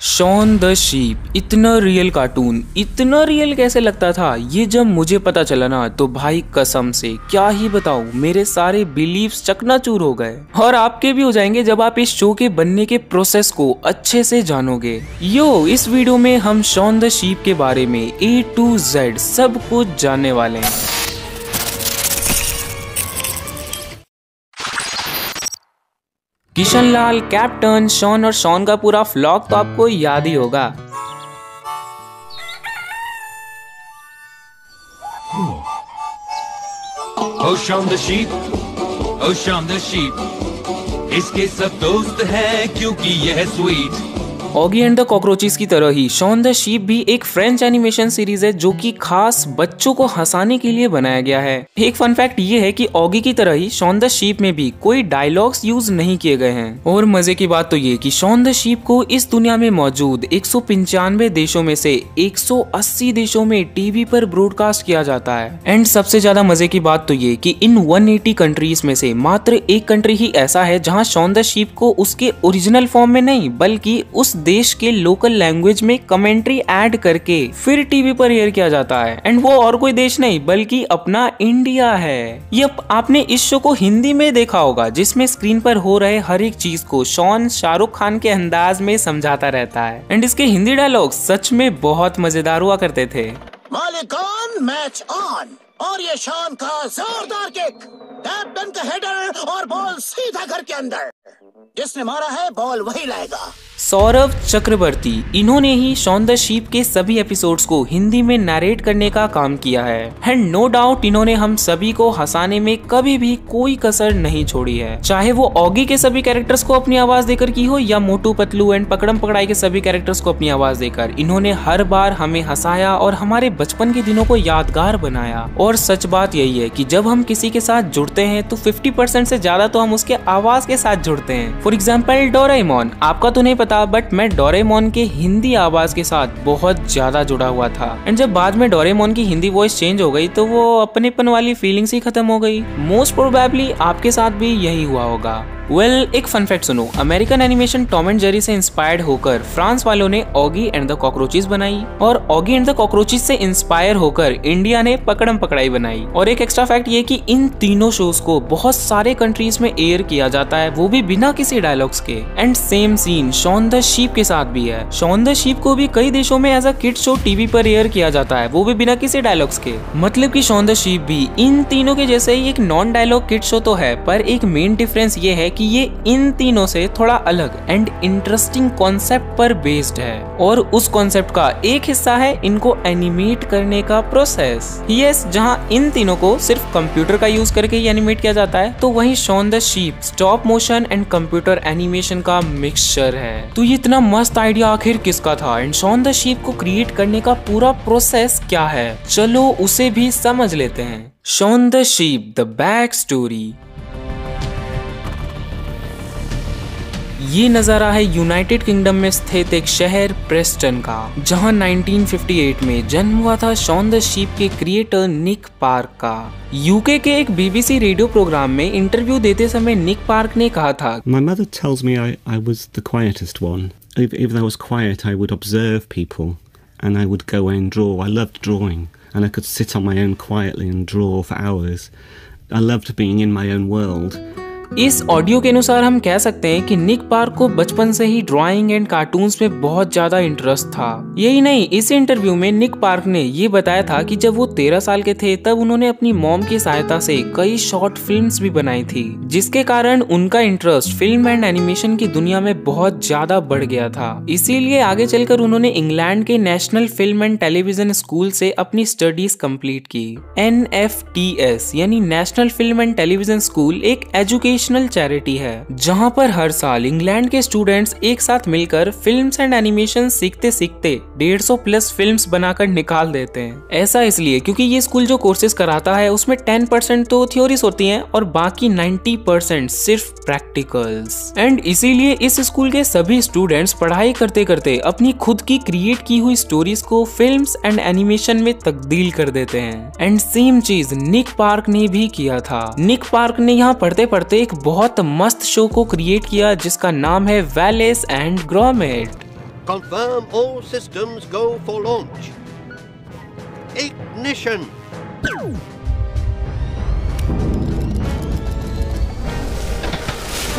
Shawn the sheep इतना real cartoon इतना real कैसे लगता था? ये जब मुझे पता चला ना तो भाई कसम से, क्या ही बताऊँ, मेरे सारे बिलीव्स चकनाचूर हो गए। और आपके भी हो जाएँगे जब आप इस शो के बनने के प्रोसेस को अच्छे से जानोगे। यो, इस वीडियो में हम शॉन द शीप के बारे में ए टू जेड सब कुछ जानने वाले हैं। किशन लाल कैप्टन शॉन और शॉन का पूरा फ्लॉग तो आपको याद ही होगा। Oh Sham the sheep, oh इसके सब दोस्त हैं क्योंकि यह sweet Oggy and the cockroaches की तरह ही शॉन द शीप भी एक फ्रेंच एनिमेशन सीरीज़ है जो कि खास बच्चों को हंसाने के लिए बनाया गया है। एक फन फैक्ट ये है कि ऑगी की तरह ही शॉन द शीप में भी कोई डायलॉग्स यूज़ नहीं किए गए हैं। और मज़े की बात तो ये कि शॉन द शीप को इस दुनिया में मौजूद एक सौ पंचानबे देशों में से 180 देशों में टीवी पर ब्रॉडकास्ट किया जाता है। एंड सबसे ज़्यादा मज़े की बात तो ये कि इन 180 कंट्रीज़ में से मात्र एक कंट्री ही ऐसा है जहाँ शॉन द शीप को उसके ओरिजिनल फॉर्म में नहीं, बल्कि उस देश के लोकल लैंग्वेज में कमेंट्री ऐड करके फिर टीवी पर एयर किया जाता है। एंड वो और कोई देश नहीं, बल्कि अपना इंडिया है। ये आपने इस शो को हिंदी में देखा होगा, जिसमें स्क्रीन पर हो रहे हर एक चीज़ को शॉन शाहरुख खान के अंदाज में समझाता रहता है। एंड इसके हिंदी डायलॉग सच में बहुत मज़ेदार हुआ करते थे। मैच ऑन और ये शान का जोरदार किक कैप्टन का हेडर और बॉल सीधा घर के अंदर। जिसने मारा है, बॉल वही लाएगा। सौरभ चक्रवर्ती, इन्होंने ही शॉन द शीप के सभी एपिसोड्स को हिंदी में नरेट करने का काम किया है। एंड नो डाउट इन्होंने हम सभी को हंसाने में कभी भी कोई कसर नहीं छोड़ी है। चाहे वो ऑगी के सभी कैरेक्टर्स को अपनी आवाज़ देकर की हो, या मोटू, पतलू एंड पकड़म पकड़ाई के सभी कैरेक्टर्स को अपनी आवाज़ देकर, इन्होंने हर बार हमें हंसाया और हमारे बचपन के दिनों को यादगार बनाया। और सच बात यही है की जब हम किसी के साथ जुड़ते हैं तो 50% से ज़्यादा तो हम उसके आवाज़ के साथ जुड़ते हैं। फॉर एग्ज़ाम्पल डोरेमोन आपका तो नहीं पता बट मैं डोरेमोन के हिंदी आवाज़ के साथ बहुत ज़्यादा जुड़ा हुआ था। एंड जब बाद में डोरेमोन की हिंदी वॉइस चेंज हो गई तो वो अपनेपन वाली फीलिंग्स ही खत्म हो गई। मोस्ट प्रोबेबली आपके साथ भी यही हुआ होगा। वेल well, एक फन फैक्ट सुनो। American animation Tom and Jerry से इंस्पायर्ड होकर फ्रांस वालों ने ऑगी एंड द कॉकरोचेस बनाई। और ऑगी एंड द कॉकरोचेस से इंस्पायर होकर इंडिया ने पकड़म पकड़ाई बनाई। और एक एक्स्ट्रा फैक्ट ये कि इन तीनों शोज़ को बहुत सारे कंट्रीज़ में एयर किया जाता है वो भी किसी डायलॉग्स के। And same scene Shaun the sheep के साथ भी है। शॉन द शीप को भी कई देशों में as a kid show TV पर एयर किया जाता है। वो भी बिना किसी डायलॉग्स के। मतलब की शॉन द शीप भी इन तीनों के जैसे ही एक नॉन डायलॉग किड शो तो है, पर एक मेन डिफरेंस ये है कि ये इन तीनों से थोड़ा अलग एंड इंटरेस्टिंग कॉन्सेप्ट पर बेस्ड है। और उस कॉन्सेप्ट का एक हिस्सा है इनको एनिमेट करने का प्रोसेस यस जहाँ इन तीनों को सिर्फ़ कंप्यूटर का यूज़ करके ही एनिमेट किया जाता है तो वही Shaun the sheep stop motion and computer animation का मिक्सचर है। तो ये इतना मस्त आइडिया आखिर किसका था? एंड शॉन द शीप को क्रिएट करने का पूरा प्रोसेस क्या है? चलो उसे भी समझ लेते हैं। Shaun the sheep the back story ये नज़ारा है यूनाइटेड किंगडम में स्थित एक शहर प्रेस्टन का जहाँ 1958 में जन्म हुआ था शॉन द शीप के क्रिएटर निक पार्क का यूके के एक बीबीसी रेडियो प्रोग्राम में इंटरव्यू देते समय निक पार्क ने कहा था My mother tells me I, I was the quietest one. If, if I was quiet, I would observe people and I would go and draw. I loved drawing and I could sit on my own quietly and draw for hours. I loved being in my own world. इस audio के अनुसार हम कह सकते हैं कि निक Park को बचपन से ही ड्राइंग एंड कार्टून्स में बहुत ज़्यादा इंटरेस्ट था। यही नहीं, इस इंटरव्यू में निक पार्क ने ये बताया था कि जब वो तेरह साल के थे, तब उन्होंने अपनी मॉम की सहायता से कई शॉर्ट फिल्म्स भी बनाई थी, जिसके कारण उनका इंटरेस्ट फ़िल्म एंड एनिमेशन की दुनिया में बहुत ज़्यादा बढ़ गया था। इसीलिए आगे चलकर उन्होंने इंग्लैंड के national film and television school से अपनी स्टडीज़ कंप्लीट की। एन यानी national film and television school एक एजुकेशन एजुकेशनल चैरिटी है, जहाँ पर हर साल इंग्लैंड के स्टूडेंट्स एक साथ मिलकर फिल्म्स एंड एनिमेशन सीखते सीखते डेढ़ सौ प्लस फिल्म्स बनाकर निकाल देते हैं। ऐसा इसलिए क्योंकि ये स्कूल जो कोर्सेज कराता है, उसमें टेन परसेंट तो थ्योरीज होती हैं और बाकी नाइन्टी परसेंट सिर्फ़ प्रैक्टिकल्स एंड इसीलिए इस स्कूल के सभी स्टूडेंट्स पढ़ाई करते करते अपनी खुद की क्रिएट की हुई स्टोरीज को फ़िल्म एंड एनिमेशन में तब्दील कर देते हैं। एंड सेम चीज़ निक पार्क ने भी किया था। निक पार्क ने यहाँ पढ़ते पढ़ते एक बहुत मस्त शो को क्रिएट किया, जिसका नाम है Wallace and Gromit confirm all systems go for launch ignition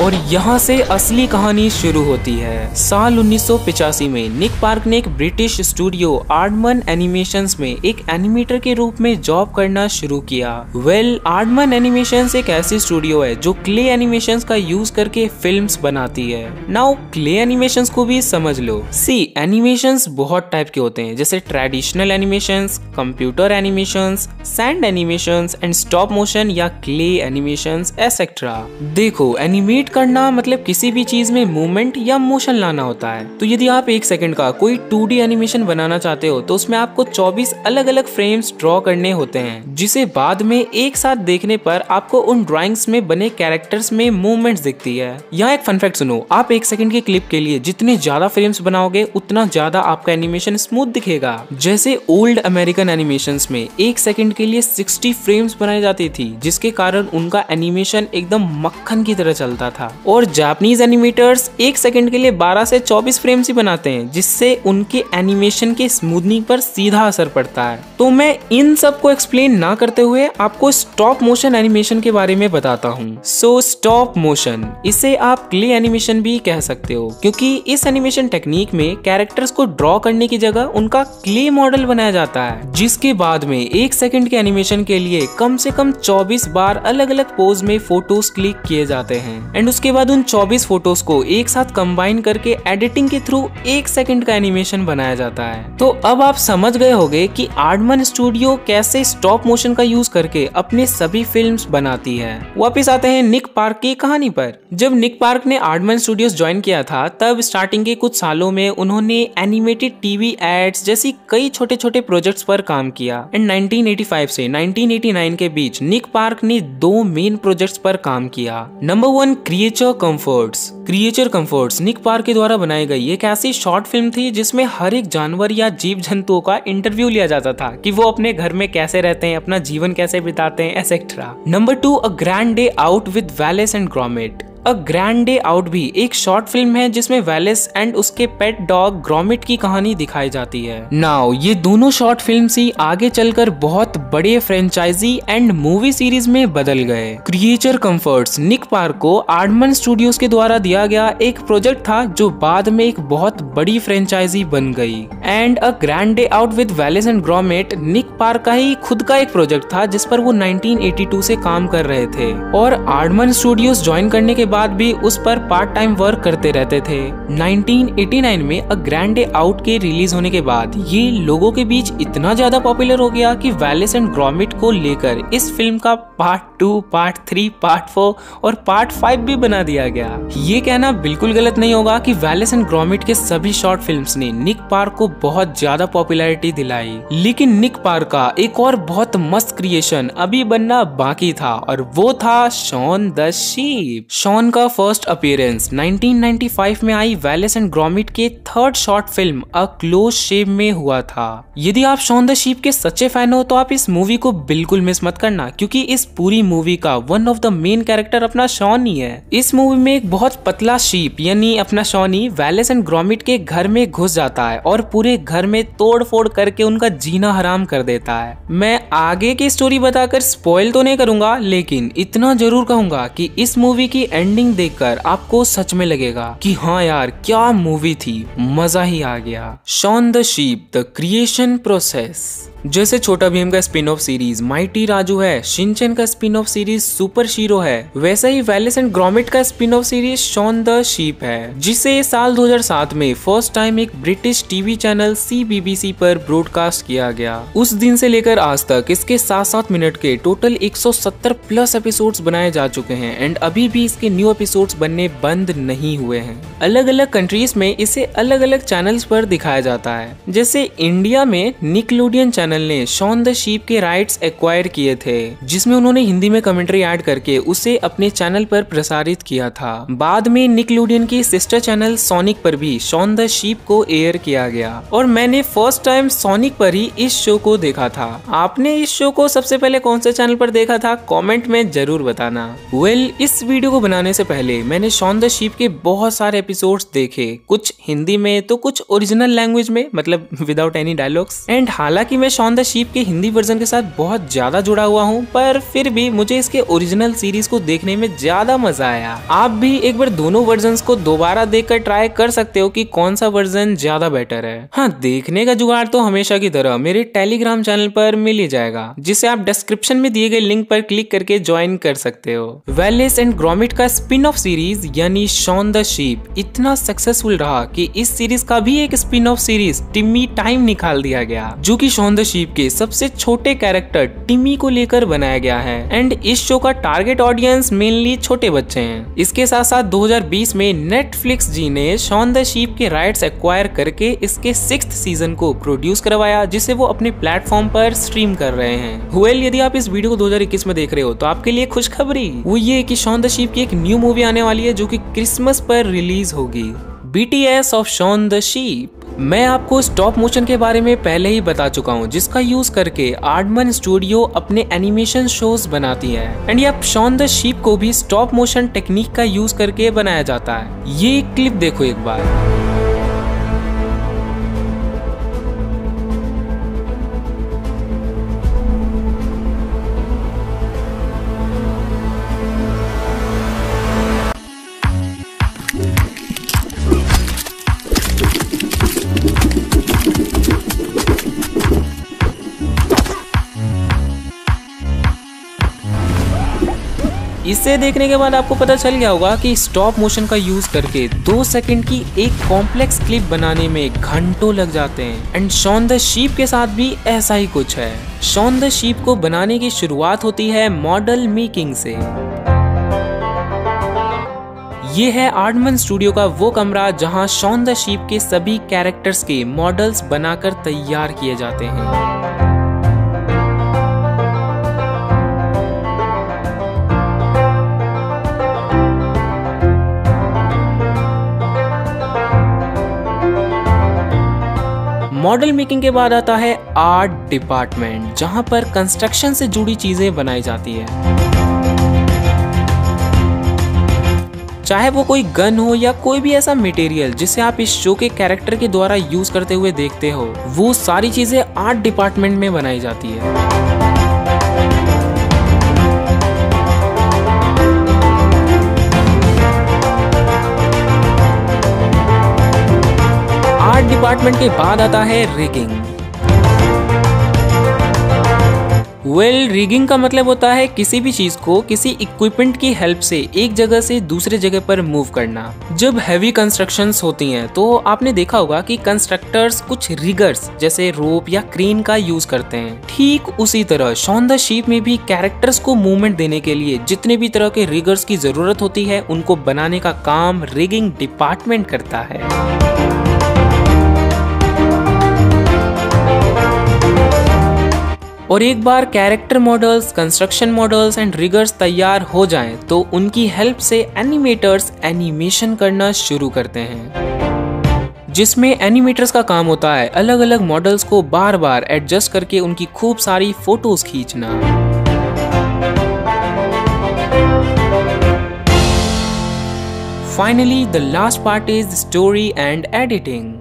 और यहाँ से असली कहानी शुरू होती है। साल 1985 में निक पार्क ने एक ब्रिटिश स्टूडियो आर्डमन एनिमेशंस में एक एनिमेटर के रूप में जॉब करना शुरू किया। वेल, आर्डमन एनिमेशंस एक ऐसी स्टूडियो है जो क्ले एनिमेशंस का यूज़ करके फिल्म्स बनाती है। नाउ, क्ले एनिमेशंस को भी समझ लो। सी, एनिमेशंस बहुत टाइप के होते हैं, जैसे traditional animations, computer animations, sand animations, and stop motion या क्ले एनिमेशंस एसेट्रा देखो, एनिमेट करना मतलब किसी भी चीज़ में मूवमेंट या मोशन लाना होता है। तो यदि आप एक सेकंड का कोई टू एनिमेशन बनाना चाहते हो तो उसमें आपको 24 अलग अलग फ्रेम्स ड्रॉ करने होते हैं, जिसे बाद में एक साथ देखने पर आपको उन ड्राइंग्स में बने कैरेक्टर्स में मूवमेंट दिखती है। यहाँ एक फन फैक्ट सुनो, आप एक सेकंड के क्लिप के लिए जितने ज़्यादा फ्रेम्स बनाओगे, उतना ज़्यादा आपका एनिमेशन स्मूथ दिखेगा। जैसे ओल्ड अमेरिकन एनिमेशन में एक सेकंड के लिए 60 फ्रेम्स बनाई जाती थी, जिसके कारण उनका एनिमेशन एकदम मक्खन की तरह चलता था। था और जापानीज एनिमेटर्स एक सेकंड के लिए 12 से 24 फ्रेम्स ही बनाते हैं, जिससे उनके एनिमेशन के स्मूथनिंग पर सीधा असर पड़ता है। तो मैं इन सबको एक्सप्लेन ना करते हुए आपको स्टॉप मोशन एनिमेशन के बारे में बताता हूँ। सो स्टॉप मोशन इसे आप क्ले एनिमेशन भी कह सकते हो, क्योंकि इस एनिमेशन टेक्निक में कैरेक्टर्स को ड्रॉ करने की जगह उनका क्ले मॉडल बनाया जाता है, जिसके बाद में एक सेकंड के एनिमेशन के लिए कम से कम 24 बार अलग अलग पोज में फ़ोटोज़ क्लिक किए जाते हैं। एंड उसके बाद उन 24 फ़ोटोज़ को एक साथ कंबाइन करके एडिटिंग के थ्रू एक सेकंड का एनिमेशन बनाया जाता है। तो अब आप समझ गए होंगे कि आर्डमन स्टूडियो कैसे स्टॉप मोशन का यूज़ करके अपने सभी फिल्म्स बनाती है। वापिस आते हैं निक पार्क की कहानी पर। जब निक पार्क ने आर्डमन स्टूडियोज ज्वाइन किया था, तब स्टार्टिंग के कुछ सालों में उन्होंने एनिमेटेड टीवी एड्स जैसी कई छोटे छोटे प्रोजेक्ट्स पर काम किया। एंड 1985 से 1989 के बीच निक पार्क ने दो मेन प्रोजेक्ट्स पर काम किया। Number one creature comforts creature comforts Nick Park के द्वारा बनाई गई एक ऐसी शॉर्ट फ़िल्म थी जिसमें हर एक जानवर या जीव जंतुओं का इंटरव्यू लिया जाता था कि वो अपने घर में कैसे रहते हैं, अपना जीवन कैसे बिताते हैं etcetera number two a grand day out with Wallace and Gromit a grand day out भी एक शॉर्ट फ़िल्म है जिसमें वेलिस एंड उसके पेट डॉग ग्रोमिट की कहानी दिखाई जाती है। नाउ ये दोनों शॉर्ट फ़िल्म ही आगे चलकर बहुत बड़े फ्रेंचाइजी एंड मूवी सीरीज़ में बदल गए। क्रिएचर कंफर्ट्स निक पार्क को आर्डमन स्टूडियोज के द्वारा दिया गया एक प्रोजेक्ट था जो बाद में एक बहुत बड़ी फ्रेंचाइजी बन गई। And a grand day out with Wallace and Gromit Nick Park का ही खुद का एक प्रोजेक्ट था जिस पर वो 1982 से काम कर रहे थे। और आर्डमन स्टूडियोज ज्वाइन करने के बाद भी उस पर पार्ट टाइम वर्क करते रहते थे। 1989 में अ ग्रैंड डे आउट के रिलीज़ होने के बाद ये लोगों के बीच इतना ज़्यादा पॉपुलर हो गया कि वैलिस एंड ग्रोमिट को लेकर इस फ़िल्म का part two part three part four और पार्ट फाइव भी बना दिया गया। ये कहना बिल्कुल गलत नहीं होगा कि वैलिस एंड ग्रोमिट के सभी शॉर्ट फिल्म्स ने निक पार्क को बहुत ज़्यादा पॉपुलैरिटी दिलाई। लेकिन निक पार्क का एक और बहुत मस्त क्रिएशन अभी बनना बाकी था और वो था शॉन द शीप शॉन का फ़र्स्ट अपीयरेंस 1995 में आई वैलिस एंड ग्रोमिट के third short film a close shave में हुआ था। यदि आप शॉन द शीप के सच्चे फ़ैन हो तो आप इस मूवी को बिल्कुल मिस मत करना, क्योंकि इस पूरी मूवी का one of the main character अपना शॉन ही है। इस मूवी में एक बहुत पतला शीप यानी अपना शॉनी वैलिस एंड ग्रोमिट के घर में घुस जाता है और पूरे घर में तोड़ फोड़ करके उनका जीना हराम कर देता है। मैं आगे की स्टोरी बताकर स्पॉइल तो नहीं करूँगा, लेकिन इतना ज़रूर कहूँगा कि इस मूवी की एंडिंग देखकर आपको सच में लगेगा कि हाँ यार, क्या मूवी थी। मज़ा ही आ गया। Shaun the sheep the creation process जैसे छोटा भीम का spin off series mighty Raju है शिनचेन का spin off series super Shiro है, वैसा ही वैलिस एंड ग्रोमिट का spin off series Shaun the sheep है, जिसे साल 2007 में फ़र्स्ट टाइम एक ब्रिटिश टीवी चैनल सीबीबीसी पर ब्रॉडकास्ट किया गया। उस दिन से लेकर आज तक इसके सात सात मिनट के टोटल 170 प्लस एपिसोड्स बनाए जा चुके हैं एंड अभी भी इसके न्यू एपिसोड्स बनने बंद नहीं हुए हैं। अलग अलग कंट्रीज़ में इसे अलग अलग चैनल्स पर दिखाया जाता है, जैसे इंडिया में निकलोडियन चैनल चैनल ने शॉन द शीप के राइट्स एक्वायर किए थे जिसमें उन्होंने हिंदी में कमेंट्री ऐड करके उसे अपने चैनल पर प्रसारित किया था। बाद में निकलूडियन की सिस्टर चैनल सोनिक पर भी शॉन द शीप को एयर किया गया और मैंने फ़र्स्ट टाइम सोनिक पर ही इस शो को देखा था। आपने इस शो को सबसे पहले कौन से चैनल पर देखा था? कमेंट में ज़रूर बताना। वेल well, इस वीडियो को बनाने से पहले मैंने शॉन द शीप के बहुत सारे एपिसोड्स देखे। कुछ हिंदी में तो कुछ ओरिजिनल लैंग्वेज में मतलब विदाउट एनी डायलॉग्स एंड हालाँकि मैं शॉन द शीप के हिंदी वर्जन के साथ बहुत ज़्यादा जुड़ा हुआ हूँ, पर फिर भी मुझे इसके ओरिजिनल सीरीज़ को देखने में ज़्यादा मज़ा आया। आप भी एक बार दोनों वर्जन को दोबारा देख ट्राई कर सकते हो कि कौन सा वर्जन ज़्यादा बेटर है। हाँ देखने का जुगाड़ तो हमेशा की तरह मेरे टेलीग्राम चैनल पर मिल ही जाएगा, जिसे आप डिस्क्रिप्शन में दिए गए लिंक पर क्लिक करके ज्वाइन कर सकते हो। वेलेस एंड ग्रोमिट का स्पिन ऑफ़ सीरीज़ यानी शॉन द शीप इतना सक्सेसफुल रहा कि इस सीरीज़ का भी एक spin off series Timmy time निकाल दिया गया, जो कि शॉन द शीप के सबसे छोटे कैरेक्टर टिमी को लेकर बनाया गया है। एंड इस शो का टारगेट ऑडियंस मेनली छोटे बच्चे हैं। इसके साथ साथ 2020 में नेटफ्लिक्स जी ने शॉन द शीप के राइट्स एक्वायर करके इसके सिक्स सीज़न को प्रोड्यूस करवाया, जिसे वो अपने प्लेटफॉर्म पर स्ट्रीम कर रहे हैं। वेल यदि आप इस वीडियो को 2021 में देख रहे हो तो आपके लिए खुशखबरी। वो ये कि शॉन द शीप की एक न्यू मूवी आने वाली है, जो कि क्रिसमस पर रिलीज़ होगी। BTS of Shaun the sheep मैं आपको स्टॉप मोशन के बारे में पहले ही बता चुका हूँ, जिसका यूज़ करके आर्डमन स्टूडियो अपने एनिमेशन शोज़ बनाती है। एंड ये शॉन द शीप को भी स्टॉप मोशन टेक्निक का यूज़ करके बनाया जाता है। ये क्लिप देखो एक बार। इसे देखने के बाद आपको पता चल गया होगा कि स्टॉप मोशन का यूज़ करके दो सेकंड की एक कॉम्प्लेक्स क्लिप बनाने में घंटों लग जाते हैं। एंड शॉन द शीप के साथ भी ऐसा ही कुछ है। शॉन द शीप को बनाने की शुरुआत होती है मॉडल मेकिंग से। ये है आर्डमन स्टूडियो का वो कमरा जहाँ शॉन द शीप के सभी कैरेक्टर्स के मॉडल्स बनाकर तैयार किए जाते हैं। मॉडल मेकिंग के बाद आता है आर्ट डिपार्टमेंट, जहाँ पर कंस्ट्रक्शन से जुड़ी चीज़ें बनाई जाती है। चाहे वो कोई गन हो या कोई भी ऐसा मटेरियल जिसे आप इस शो के कैरेक्टर के द्वारा यूज़ करते हुए देखते हो, वो सारी चीज़ें आर्ट डिपार्टमेंट में बनाई जाती है। डिपार्टमेंट के बाद आता है रिगिंग वेल well, रिगिंग का मतलब होता है किसी भी चीज़ को किसी इक्विपमेंट की हेल्प से एक जगह से दूसरे जगह पर मूव करना। जब हैवी कंस्ट्रक्शन होती हैं तो आपने देखा होगा कि कंस्ट्रक्टर्स कुछ रिगर्स जैसे रोप या क्रेन का यूज़ करते हैं। ठीक उसी तरह शॉन द शीप में भी कैरेक्टर्स को मूवमेंट देने के लिए जितने भी तरह के रिगर्स की ज़रूरत होती है उनको बनाने का काम रिगिंग डिपार्टमेंट करता है। और एक बार character models construction models and riggers तैयार हो जाएँ तो उनकी हेल्प से एनिमेटर्स एनिमेशन करना शुरू करते हैं। जिसमें एनिमेटर्स का काम होता है अलग अलग मॉडल्स को बार बार एडजस्ट करके उनकी खूब सारी फ़ोटोज़ खींचना। Finally the last part is story and editing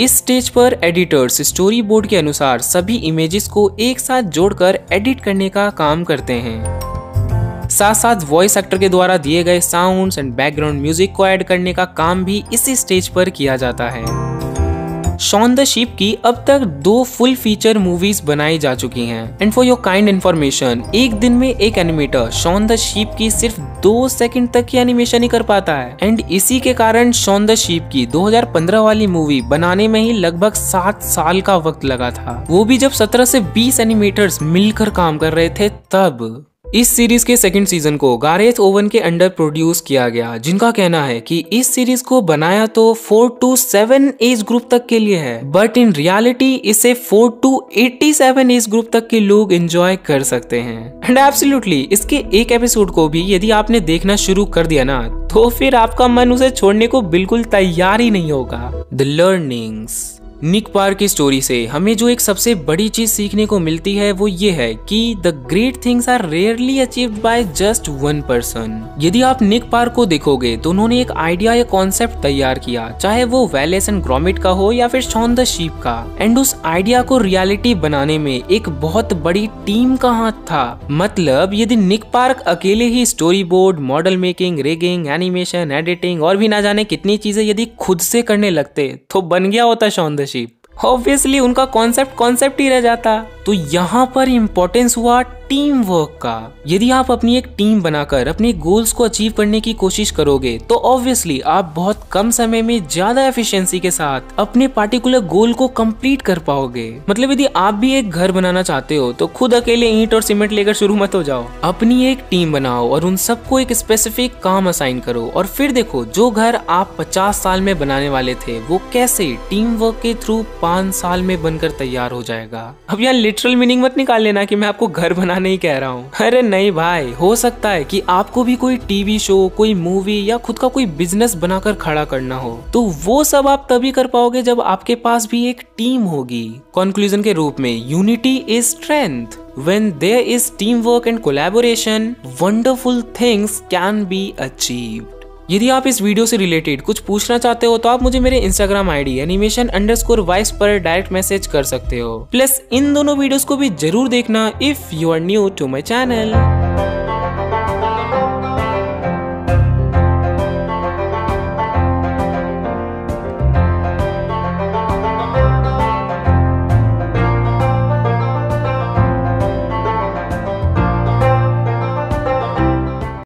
इस स्टेज पर एडिटर्स स्टोरी बोर्ड के अनुसार सभी इमेजेस को एक साथ जोड़कर एडिट करने का काम करते हैं। साथ साथ वॉइस एक्टर के द्वारा दिए गए साउंड्स एंड बैकग्राउंड म्यूज़िक को ऐड करने का काम भी इसी स्टेज पर किया जाता है। शॉन द शिप की अब तक दो फुल फीचर मूवीज़ बनाई जा चुकी हैं। And for your kind information एक दिन में एक एनिमेटर शॉन द शिप की सिर्फ़ दो सेकंड तक की एनिमेशन ही कर पाता है। एंड इसी के कारण शॉन द शिप की 2015 वाली मूवी बनाने में ही लगभग सात साल का वक्त लगा था। वो भी जब 17 से 20 एनिमेटर्स मिलकर काम कर रहे थे तब। इस सीरीज़ के सेकंड सीज़न को गारेथ ओवन के अंडर प्रोड्यूस किया गया, जिनका कहना है कि इस सीरीज़ को बनाया तो four two seven age group तक के लिए है बट इन रियलिटी इसे four two eighty seven age group तक के लोग एंजॉय कर सकते हैं। एंड एब्सोल्युटली इसके एक एपिसोड को भी यदि आपने देखना शुरू कर दिया ना तो फिर आपका मन उसे छोड़ने को बिल्कुल तैयार ही नहीं होगा। द लर्निंग्स निक पार की स्टोरी से हमें जो एक सबसे बड़ी चीज़ सीखने को मिलती है वो ये है कि the great things are rarely achieved by just one person यदि आप निक पार को देखोगे तो उन्होंने एक आइडिया या कॉन्सेप्ट तैयार किया, चाहे वो वेलेस एंड ग्रोमिट का हो या फिर शॉन द शीप का। एंड उस आइडिया को रियलिटी बनाने में एक बहुत बड़ी टीम का हाथ था। मतलब यदि निक पार्क अकेले ही story board model making rigging animation editing और भी ना जाने कितनी चीज़ें यदि खुद से करने लगते तो बन गया होता शॉन द शीप ऑब्वियसली उनका कॉन्सेप्ट कॉन्सेप्ट ही रह जाता। तो यहाँ पर इम्पोर्टेंस हुआ टीम वर्क का। यदि आप अपनी एक टीम बनाकर अपने गोल्स को अचीव करने की कोशिश करोगे तो ऑब्वियसली आप बहुत कम समय में ज़्यादा एफिशिएंसी के साथ अपने पार्टिकुलर गोल को कंप्लीट कर पाओगे। मतलब यदि आप भी एक घर बनाना चाहते हो तो खुद अकेले ईंट और सीमेंट लेकर शुरू मत हो जाओ। अपनी एक टीम बनाओ और उन सबको एक स्पेसिफिक काम असाइन करो। और फिर देखो, जो घर आप पचास साल में बनाने वाले थे, वो कैसे टीम वर्क के थ्रू पाँच साल में बनकर तैयार हो जाएगा। अब यहाँ लिटरल मीनिंग मत निकाल लेना कि मैं आपको घर बनाने ही कह रहा हूँ। अरे नहीं भाई, हो सकता है कि आपको भी कोई टीवी शो कोई मूवी या खुद का कोई बिज़नेस बनाकर खड़ा करना हो। तो वो सब आप तभी कर पाओगे जब आपके पास भी एक टीम होगी। कंक्लूजन के रूप में unity is strength when there is teamwork and collaboration, wonderful things can be achieved. यदि आप इस वीडियो से रिलेटेड कुछ पूछना चाहते हो तो आप मुझे मेरे Instagram ID animation underscore vice पर डायरेक्ट मैसेज कर सकते हो। प्लस इन दोनों वीडियोस को भी ज़रूर देखना if you are new to my channel